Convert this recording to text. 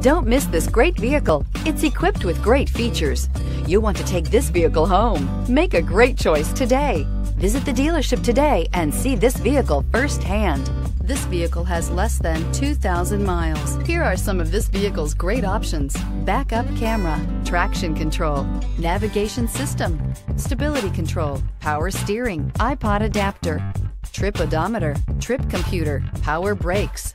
Don't miss this great vehicle. It's equipped with great features. You'll want to take this vehicle home. Make a great choice today. Visit the dealership today and see this vehicle firsthand. This vehicle has less than 2,000 miles. Here are some of this vehicle's great options. Backup camera, traction control, navigation system, stability control, power steering, iPod adapter, trip odometer, trip computer, power brakes,